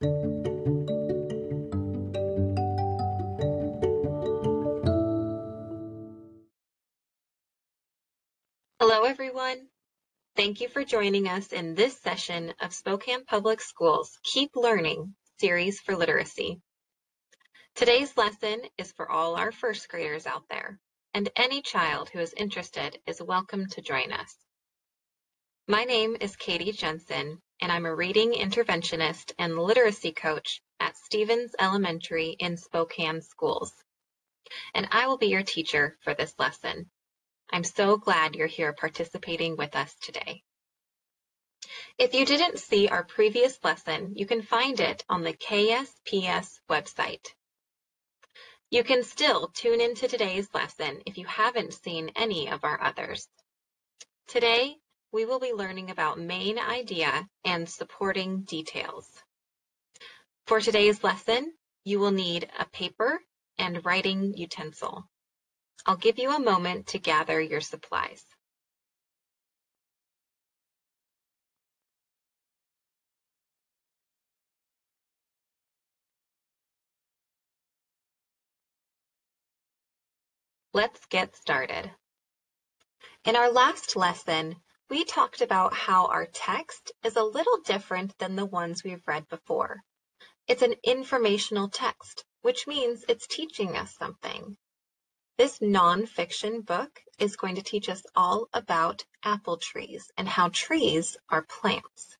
Hello, everyone. Thank you for joining us in this session of Spokane Public Schools Keep Learning Series for Literacy. Today's lesson is for all our first graders out there, and any child who is interested is welcome to join us. My name is Katie Jensen, and I'm a reading interventionist and literacy coach at Stevens Elementary in Spokane Schools. And I will be your teacher for this lesson. I'm so glad you're here participating with us today. If you didn't see our previous lesson, you can find it on the KSPS website. You can still tune into today's lesson if you haven't seen any of our others. Today, we will be learning about main idea and supporting details. For today's lesson, you will need a paper and writing utensil. I'll give you a moment to gather your supplies. Let's get started. In our last lesson, we talked about how our text is a little different than the ones we've read before. It's an informational text, which means it's teaching us something. This nonfiction book is going to teach us all about apple trees and how trees are plants.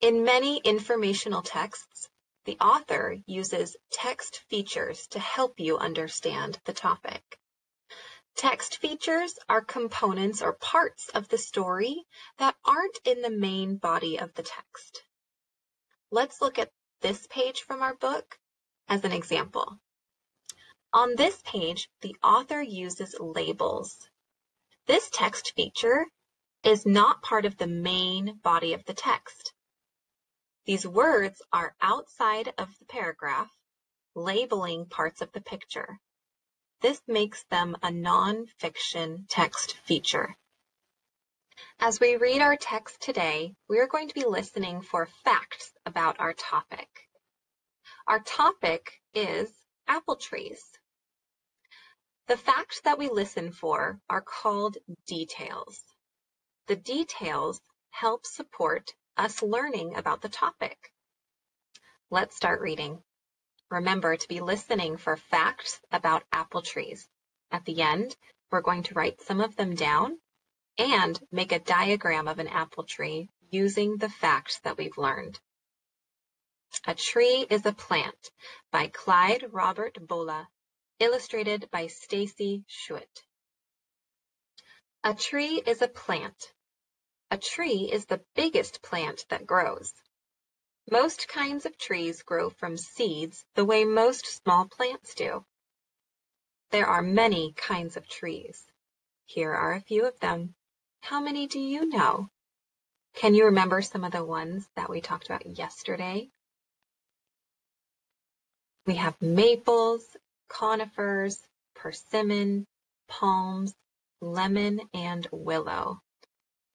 In many informational texts, the author uses text features to help you understand the topic. Text features are components or parts of the story that aren't in the main body of the text. Let's look at this page from our book as an example. On this page, the author uses labels. This text feature is not part of the main body of the text. These words are outside of the paragraph, labeling parts of the picture. This makes them a nonfiction text feature. As we read our text today, we are going to be listening for facts about our topic. Our topic is apple trees. The facts that we listen for are called details. The details help support us learning about the topic. Let's start reading. Remember to be listening for facts about apple trees. At the end, we're going to write some of them down and make a diagram of an apple tree using the facts that we've learned. A Tree is a Plant by Clyde Robert Bulla, illustrated by Stacy Schuett. A tree is a plant. A tree is the biggest plant that grows. Most kinds of trees grow from seeds the way most small plants do. There are many kinds of trees. Here are a few of them. How many do you know? Can you remember some of the ones that we talked about yesterday? We have maples, conifers, persimmon, palms, lemon, and willow.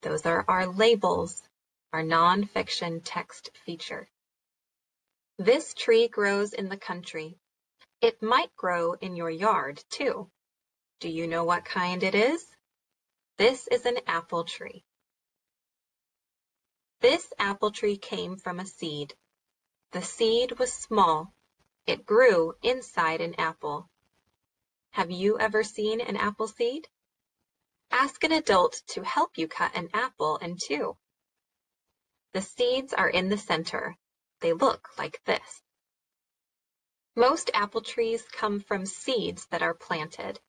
Those are our labels our nonfiction text feature. This tree grows in the country. It might grow in your yard too. Do you know what kind it is? This is an apple tree. This apple tree came from a seed. The seed was small. It grew inside an apple. Have you ever seen an apple seed? Ask an adult to help you cut an apple in two. The seeds are in the center. They look like this. Most apple trees come from seeds that are planted.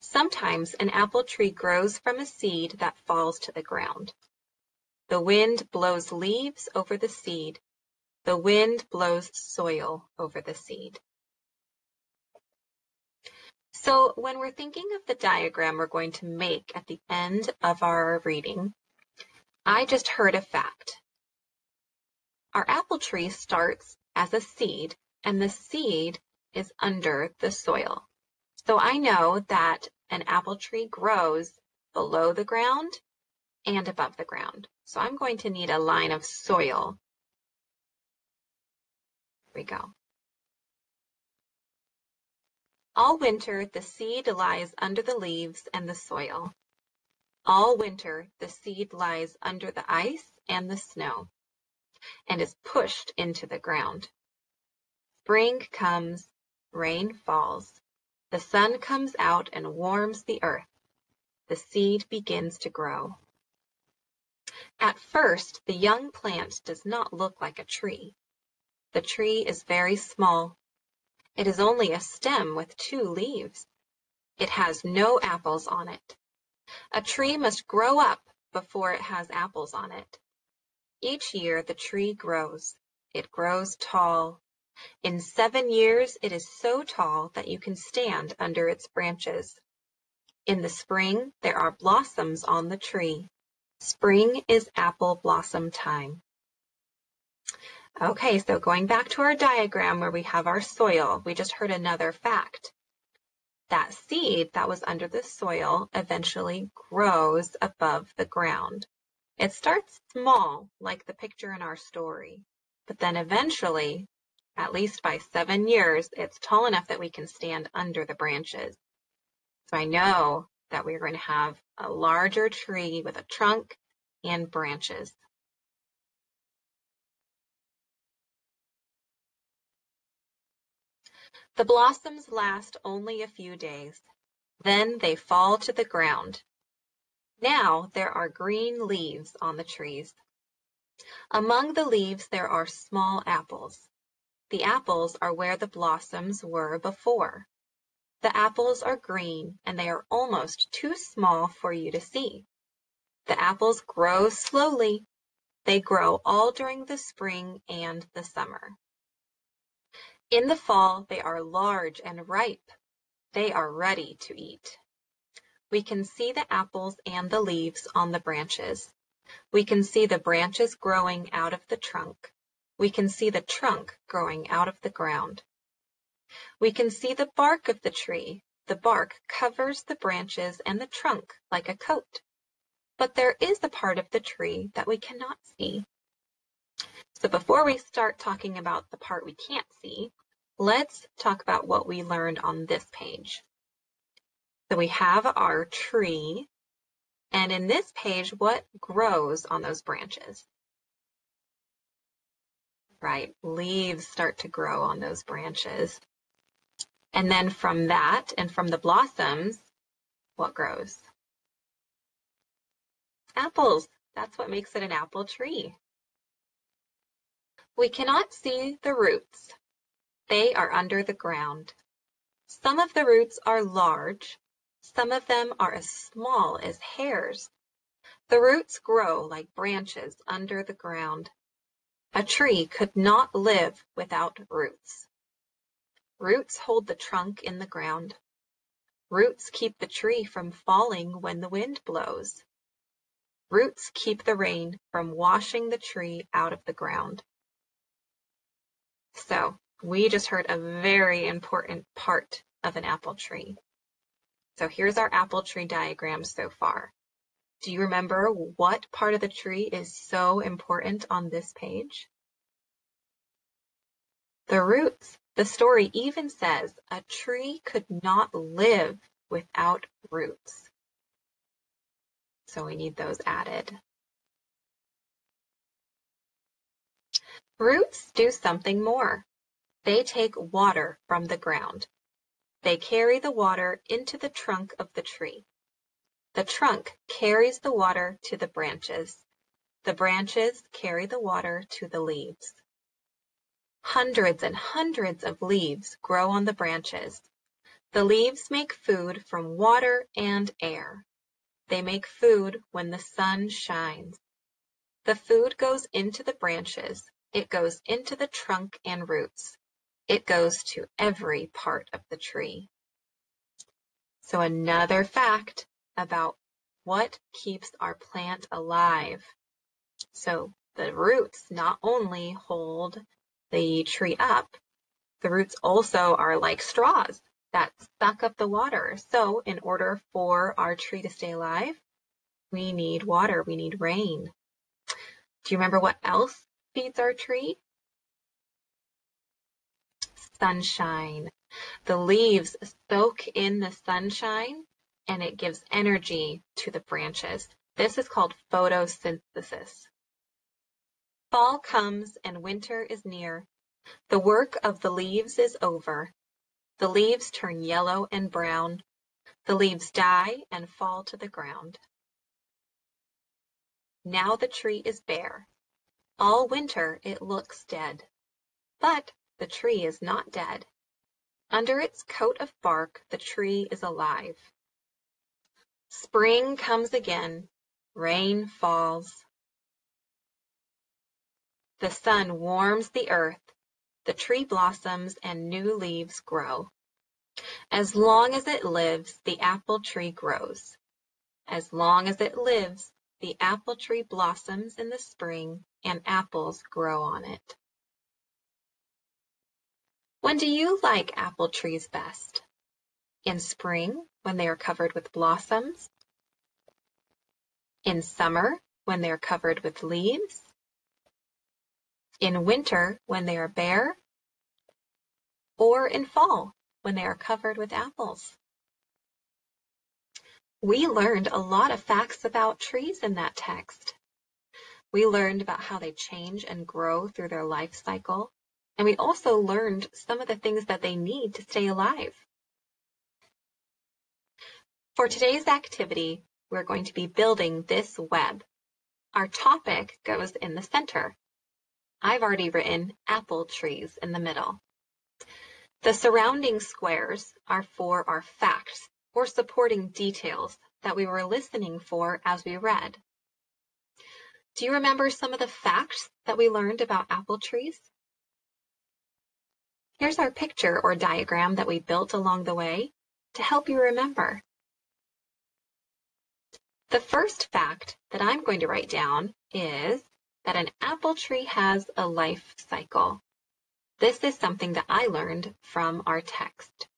Sometimes an apple tree grows from a seed that falls to the ground. The wind blows leaves over the seed. The wind blows soil over the seed. So when we're thinking of the diagram we're going to make at the end of our reading, I just heard a fact. Our apple tree starts as a seed and the seed is under the soil. So I know that an apple tree grows below the ground and above the ground. So I'm going to need a line of soil Here we go. All winter, the seed lies under the leaves and the soil. All winter, the seed lies under the ice and the snow and is pushed into the ground. Spring comes, rain falls, the sun comes out and warms the earth. The seed begins to grow. At first, the young plant does not look like a tree. The tree is very small. It is only a stem with two leaves. It has no apples on it. A tree must grow up before it has apples on it. Each year the tree grows. It grows tall. In seven years it is so tall that you can stand under its branches. In the spring there are blossoms on the tree. Spring is apple blossom time. Okay, so going back to our diagram where we have our soil, we just heard another fact. That seed that was under the soil eventually grows above the ground. It starts small, like the picture in our story, but then eventually, at least by seven years, it's tall enough that we can stand under the branches. So I know that we're going to have a larger tree with a trunk and branches. The blossoms last only a few days. Then they fall to the ground. Now there are green leaves on the trees. Among the leaves there are small apples. The apples are where the blossoms were before. The apples are green and they are almost too small for you to see. The apples grow slowly. They grow all during the spring and the summer. In the fall, they are large and ripe. They are ready to eat. We can see the apples and the leaves on the branches. We can see the branches growing out of the trunk. We can see the trunk growing out of the ground. We can see the bark of the tree. The bark covers the branches and the trunk like a coat. But there is a part of the tree that we cannot see. So before we start talking about the part we can't see, let's talk about what we learned on this page. So we have our tree, and in this page, what grows on those branches? Right, leaves start to grow on those branches. And then from that, and from the blossoms, what grows? Apples. That's what makes it an apple tree. We cannot see the roots, they are under the ground. Some of the roots are large, some of them are as small as hairs. The roots grow like branches under the ground. A tree could not live without roots. Roots hold the trunk in the ground. Roots keep the tree from falling when the wind blows. Roots keep the rain from washing the tree out of the ground. So we just heard a very important part of an apple tree. So here's our apple tree diagram so far. Do you remember what part of the tree is so important on this page? The roots. The story even says a tree could not live without roots. So we need those added. Roots do something more. They take water from the ground. They carry the water into the trunk of the tree. The trunk carries the water to the branches. The branches carry the water to the leaves. Hundreds and hundreds of leaves grow on the branches. The leaves make food from water and air. They make food when the sun shines. The food goes into the branches. It goes into the trunk and roots. It goes to every part of the tree. So another fact about what keeps our plant alive. So the roots not only hold the tree up, the roots also are like straws that suck up the water. So in order for our tree to stay alive, we need water, we need rain. Do you remember what else feeds our tree? Sunshine. The leaves soak in the sunshine and it gives energy to the branches. This is called photosynthesis. Fall comes and winter is near. The work of the leaves is over. The leaves turn yellow and brown. The leaves die and fall to the ground. Now the tree is bare. All winter it looks dead. But the tree is not dead. Under its coat of bark the tree is alive. Spring comes again. Rain falls. The sun warms the earth. The tree blossoms and new leaves grow. As long as it lives, the apple tree grows. As long as it lives, the apple tree blossoms in the spring and apples grow on it. When do you like apple trees best? In spring, when they are covered with blossoms? In summer, when they are covered with leaves? In winter, when they are bare? Or in fall, when they are covered with apples? We learned a lot of facts about trees in that text. We learned about how they change and grow through their life cycle, and we also learned some of the things that they need to stay alive. For today's activity, we're going to be building this web. Our topic goes in the center. I've already written apple trees in the middle. The surrounding squares are for our facts or supporting details that we were listening for as we read. Do you remember some of the facts that we learned about apple trees? Here's our picture or diagram that we built along the way to help you remember. The first fact that I'm going to write down is that an apple tree has a life cycle. This is something that I learned from our text.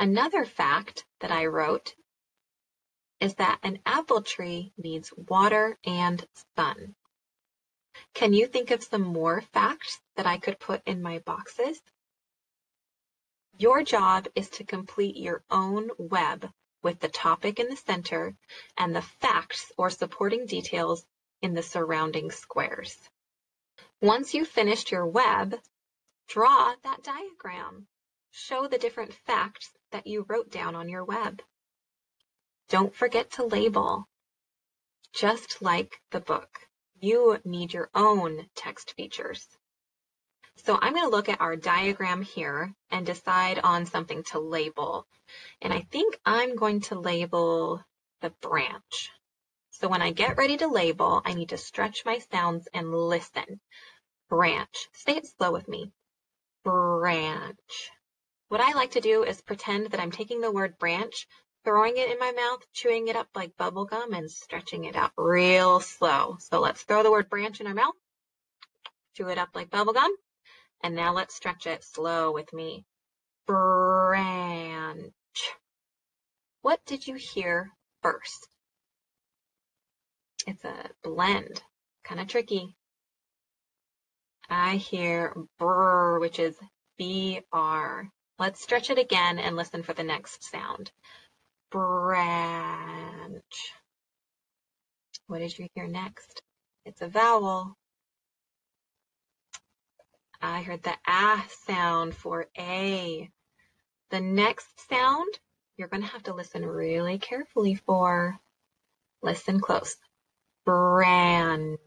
Another fact that I wrote is that an apple tree needs water and sun. Can you think of some more facts that I could put in my boxes? Your job is to complete your own web with the topic in the center and the facts or supporting details in the surrounding squares. Once you've finished your web, draw that diagram. Show the different facts that you wrote down on your web. Don't forget to label. Just like the book you need your own text features. So I'm going to look at our diagram here and decide on something to label. And I think I'm going to label the branch. So when I get ready to label, I need to stretch my sounds and listen. Branch. Say it slow with me. Branch. What I like to do is pretend that I'm taking the word branch throwing it in my mouth, chewing it up like bubble gum, and stretching it out real slow. So let's throw the word branch in our mouth, chew it up like bubble gum, and now let's stretch it slow with me. Branch. What did you hear first? It's a blend, kind of tricky. I hear brr, which is B-R. Let's stretch it again and listen for the next sound branch. What did you hear next? It's a vowel. I heard the ah sound for A. The next sound, you're going to have to listen really carefully for. Listen close. Branch.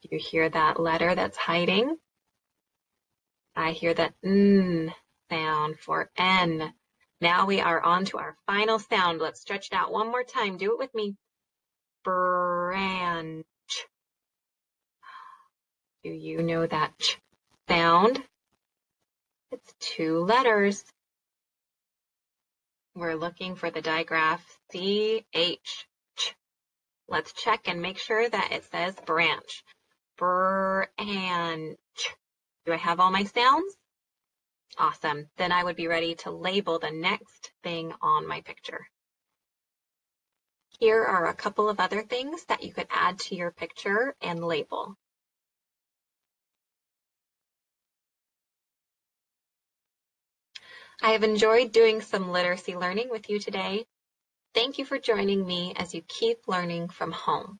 Do you hear that letter that's hiding? I hear that N sound for N. Now we are on to our final sound. Let's stretch it out one more time. Do it with me. Branch. Do you know that ch sound? It's two letters. We're looking for the digraph CH. Let's check and make sure that it says branch. Branch. Do I have all my sounds? Awesome. Then I would be ready to label the next thing on my picture. Here are a couple of other things that you could add to your picture and label. I have enjoyed doing some literacy learning with you today. Thank you for joining me as you keep learning from home.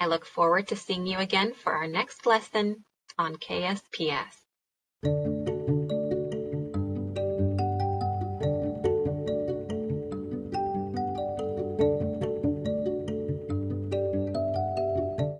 I look forward to seeing you again for our next lesson on KSPS.